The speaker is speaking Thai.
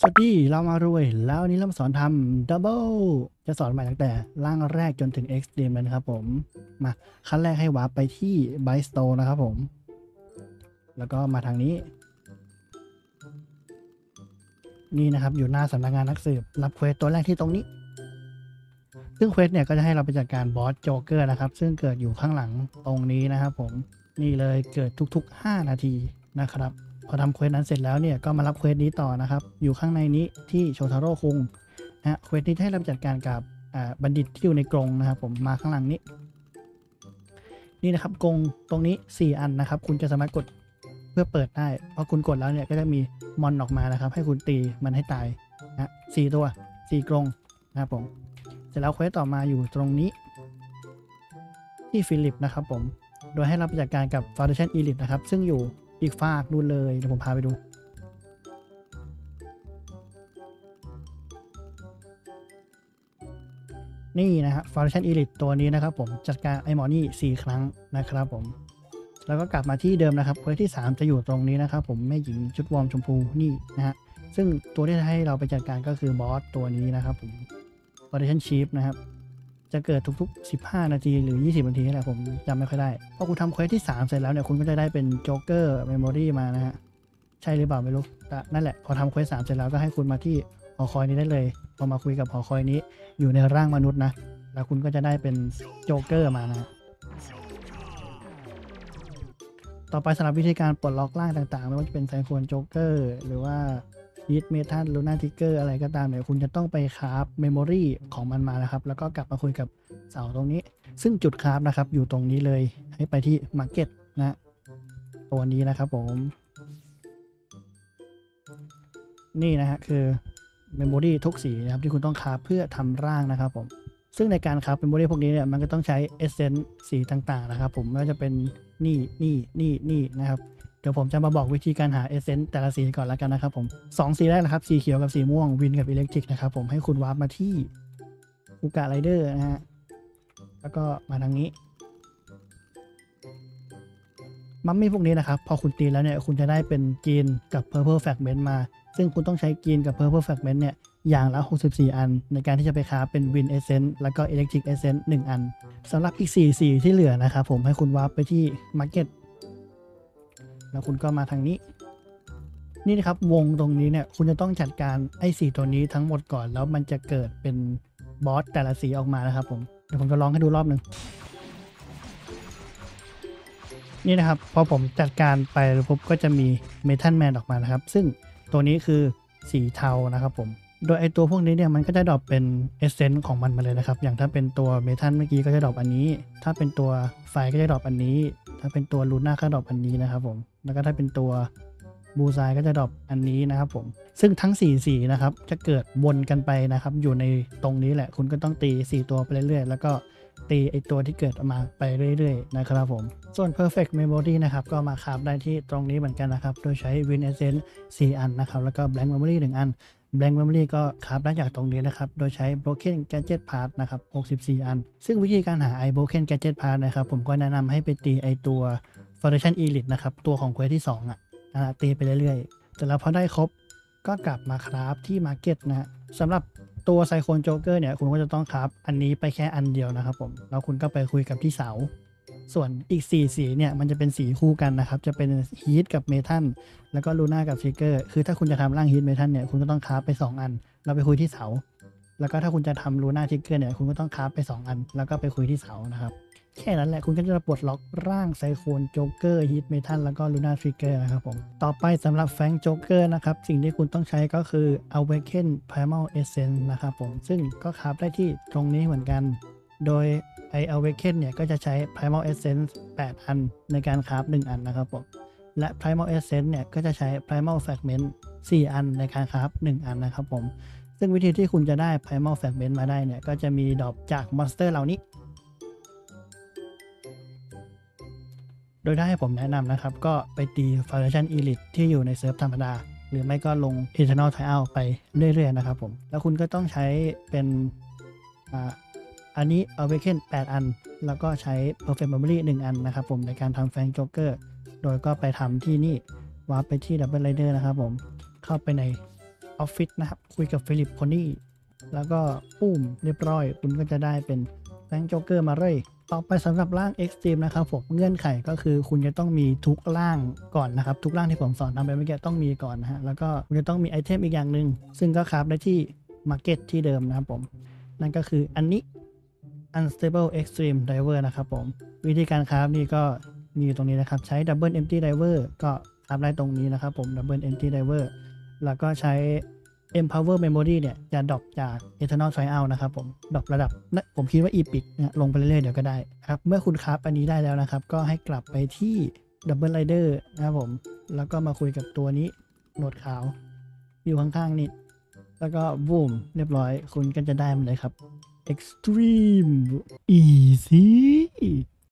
สวัสดีเรามารวย แล้ววันนี้เรามาสอนทำ Double จะสอนใหม่ตั้งแต่ร่างแรกจนถึง Extreme เลยนะครับผม มาขั้นแรกให้ warp ไปที่ b y s t o r e นะครับผม แล้วก็มาทางนี้ นี่นะครับอยู่หน้าสำนักงานนักสืบ รับ quest ตัวแรกที่ตรงนี้ ซึ่ง quest เนี่ยก็จะให้เราไปจัดการบอสโจ๊กเกอร์นะครับ ซึ่งเกิดอยู่ข้างหลังตรงนี้นะครับผม นี่เลยเกิดทุกๆ 5 นาทีนะครับ พอทำ quest นั้นเสร็จแล้วเนี่ยก็มารับ quest นี้ต่อนะครับ อยู่ข้างในนี้ที่โชทาโร่คุงนะ quest นี้ให้เราจัดการกับบัณฑิตที่อยู่ในกรงนะครับผมมาข้างหลังนี้ นี่นะครับกรงตรงนี้ 4 อันนะครับ คุณจะสามารถกดเพื่อเปิดได้พอคุณกดแล้วเนี่ยก็จะมี mon ออกมานะครับ ให้คุณตีมันให้ตายนะสี่ตัวสี่กรงนะครับผมเสร็จแล้ว quest ต่อมาอยู่ตรงนี้ ที่ฟิลิปนะครับผมโดยให้เราไปจัดการกับ Foundation Elite นะครับซึ่งอยู่ อีกฝั่งดูเลยเดี๋ยวผมพาไปดู นี่นะฮะ Foundation Elite ตัวนี้นะครับผมจัดการไอหมอนี่ 4 ครั้งนะครับผมแล้วก็กลับมาที่เดิมนะครับ quest ที่ 3 จะอยู่ตรงนี้นะครับผมแม่หญิงชุดวอร์มชมพูนี่นะฮะซึ่งตัวที่ให้เราไปจัดการก็คือบอสตัวนี้นะครับผม Foundation Chief นะครับ จะเกิดทุกๆ 15 นาทีหรือ 20 นาทีนี่แหละผมจำไม่ค่อยได้พอคุณทำ quest ที่ 3 เสร็จแล้วเนี่ยคุณก็จะได้เป็น Joker Memory มานะฮะ ใช่หรือเปล่าไม่รู้แต่นั่นแหละ พอทำ quest 3เสร็จแล้วก็ให้คุณมาที่หอคอยนี้ได้เลย พอมาคุยกับหอคอยนี้อยู่ในร่างมนุษย์นะ แล้วคุณก็จะได้เป็นโจ๊กเกอร์มานะฮะต่อไปสำหรับวิธีการปลดล็อกร่างต่างๆ ไม่ว่าจะเป็น Cyclone Joker หรือว่า Heat Metal Luna Trigger อะไรก็ตามเนี่ยคุณจะต้องไป craft memory ของมันมานะครับ แล้วก็กลับมาคุยกับเสาตรงนี้ ซึ่งจุด craft นะครับ อยู่ตรงนี้เลยให้ไปที่ Market นะตัวนี้นะครับผม นี่นะฮะคือ memory ทุกสีนะครับที่คุณต้อง craft เพื่อทำร่างนะครับผมซึ่งในการ craft memory พวกนี้เนี่ยมันก็ต้องใช้ essence สีต่างๆนะครับ ผมไม่ว่าจะเป็นนี่นี่นี่นี่นะครับเดี๋ยวผมจะมาบอกวิธีการหา essence แต่ละสีก่อนแล้วกันนะครับผมสองสีแรกนะครับ สีเขียวกับสีม่วง Wind กับ Electric นะครับผมให้คุณ warp มาที่อุกาไรเดอร์นะฮะแล้วก็มาทางนี้มัมมี่พวกนี้นะครับ พอคุณตีแล้วเนี่ยคุณจะได้เป็นกีนกับ Purple Fragment มา ซึ่งคุณต้องใช้ Green กับ Purple Fragment เนี่ยอย่างละ 64 อัน ในการที่จะไปค้าเป็น Win Essence แล้วก็ Electric Essence 1 อันสำหรับอีก 4 สีที่เหลือนะครับผมให้คุณ warp ไปที่ Market แล้วคุณก็มาทางนี้ นี่นะครับวงตรงนี้เนี่ยคุณจะต้องจัดการไอ้สีตัวนี้ทั้งหมดก่อนแล้วมันจะเกิดเป็นบอสแต่ละสีออกมานะครับผมเดี๋ยวผมจะลองให้ดูรอบหนึ่งนี่นะครับพอผมจัดการไปปุ๊บก็จะมี Metal Man ออกมานะครับ ซึ่งตัวนี้คือสีเทานะครับผม โดยไอตัวพวกนี้เนี่ยมันก็จะ drop เป็นessence ของมันมาเลยนะครับ อย่างถ้าเป็นตัว Metal เมื่อกี้ก็จะ drop อันนี้ ถ้าเป็นตัวไฟก็จะ drop อันนี้ ถ้าเป็นตัว Luna ก็ drop อันนี้นะครับผม แล้วก็ถ้าเป็นตัวบูซายก็จะ drop อันนี้นะครับผม ซึ่งทั้ง 4 สีนะครับจะเกิดวนกันไปนะครับ อยู่ในตรงนี้แหละ คุณก็ต้องตี 4 ตัวไปเรื่อยๆ แล้วก็ตีไอตัวที่เกิดออกมาไปเรื่อยๆ นะครับผม ส่วน perfect memory นะครับ ก็มา craft ได้ที่ตรงนี้เหมือนกันนะครับ โดยใช้ wind essence 4 อันนะครับ แล้วก็ blank memory 1 อัน blank memory ก็ craft ได้จากตรงนี้นะครับ โดยใช้ broken gadget part นะครับ 64 อัน ซึ่งวิธีการหาไอ broken gadget part นะครับ ผมก็แนะนำให้ไปตีไอตัว foundation elite นะครับ ตัวของ quest ที่ 2 อะนะตีไปเรื่อยๆ แต่แล้วพอได้ครบก็กลับมา craft ที่ Market นะฮะสำหรับตัว Cyclone Joker เนี่ย คุณก็จะต้อง craft อันนี้ไปแค่อันเดียวนะครับผม แล้วคุณก็ไปคุยกับที่เสา ส่วนอีก 4 สีเนี่ย มันจะเป็นสีคู่กันนะครับ จะเป็นHeat กับ Metal แล้วก็ Luna กับ Trigger คือถ้าคุณจะทำร่าง Heat Metal เนี่ย คุณก็ต้อง craft ไป 2 อันแล้วไปคุยที่เสา แล้วก็ถ้าคุณจะทำ Luna Trigger เนี่ย คุณก็ต้อง craft ไป 2 อัน แล้วก็ไปคุยที่เสานะครับ แค่นั้นแหละคุณก็จะปลดล็อกร่าง Cyclone Joker Heat Metal แล้วก็ Luna Trigger นะครับผมต่อไปสำหรับ Fang Joker นะครับสิ่งที่คุณต้องใช้ก็คือ Awaken Primal Essence นะครับผมซึ่งก็ craft ได้ที่ตรงนี้เหมือนกัน โดยไอ Awaken เนี่ย ก็จะใช้ Primal Essence 8 อันในการ craft 1อันนะครับผมและ Primal Essence เนี่ย ก็จะใช้ Primal Fragment 4 อันในการ craft 1อันนะครับผมซึ่งวิธีที่คุณจะได้ Primal Fragment มาได้เนี่ย ก็จะมี drop จาก monster เหล่านี้ โดยถ้าให้ผมแนะนำนะครับ ก็ไปตี Foundation Elite ที่อยู่ในเซิร์ฟธรรมดา หรือไม่ก็ลง Eternal Trial ไปเรื่อยๆ นะครับผม แล้วคุณก็ต้องใช้เป็น อันนี้ Awaken 8 อัน แล้วก็ใช้ Perfect Memory 1 อันนะครับผมในการทำ Fang Joker โดยก็ไปทำที่นี่ warp ไปที่ Double Rider นะครับผม เข้าไปในออฟฟิศนะครับ คุยกับฟิลิปโพนี่แล้วก็ปุ้มเรียบร้อย คุณก็จะได้เป็น Fang Joker มาเลย ต่อไปสำหรับร่าง Extreme นะครับผม เงื่อนไขก็คือคุณจะต้องมีทุกร่างก่อนนะครับ ทุกร่างที่ผมสอนทำไปเมื่อกี้ต้องมีก่อนนะฮะ แล้วก็คุณจะต้องมี item อีกอย่างหนึ่งซึ่งก็ craft ได้ที่ Market ที่เดิมนะครับผม นั่นก็คืออันนี้ Unstable Extreme driver นะครับผมวิธีการ craft นี่ก็มีอยู่ตรงนี้นะครับ ใช้ Double Empty driver ก็ craft ได้ตรงนี้นะครับผม Double Empty driver แล้วก็ใช้ Empower Memory เนี่ย จะ drop จาก Eternal Tryout นะครับผม drop ระดับนะผมคิดว่า Epic เนี่ยลงไปเรื่อยๆ เดี๋ยวก็ได้ครับ เมื่อคุณ craft อันนี้ได้แล้วนะครับ ก็ให้กลับไปที่ Double Rider นะครับผม แล้วก็มาคุยกับตัวนี้โหนดขาว อยู่ข้างๆนี่แล้วก็บูมเรียบร้อย คุณก็จะได้มันเลยครับ Extreme Easy